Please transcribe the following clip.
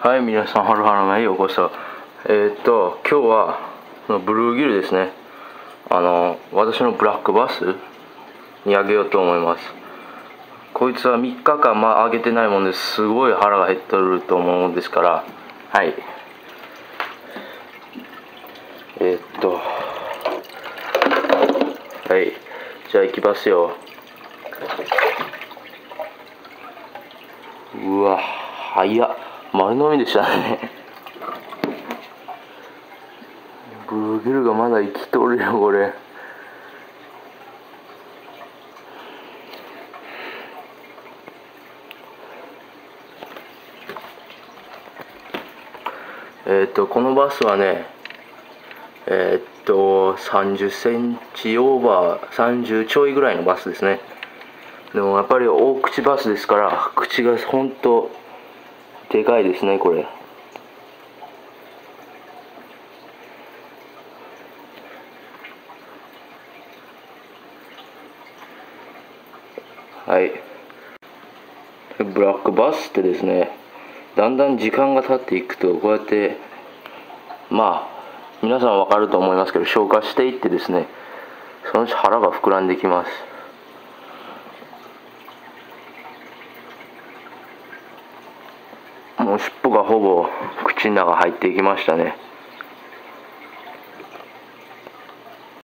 はい皆さんハロハロのへようこそえー、っと今日はのブルーギルですね。あの私のブラックバスにあげようと思います。こいつは3日間まああげてないもんですごい腹が減っとると思うんですから。はい。えー、っと。はい。じゃあ行きますよ。うわ早っ。丸飲みでしたね。ブーギルがまだ生きとるよこれ。えっ、とこのバスはねえっ、と30センチオーバー30ちょいぐらいのバスですね。でもやっぱり大口バスですから口が本当でかいですねこれ。はい。ブラックバスってですねだんだん時間が経っていくとこうやってまあ皆さん分かると思いますけど消化していってですねそのうち腹が膨らんできます。もう尻尾がほぼ口の中入っていきましたね。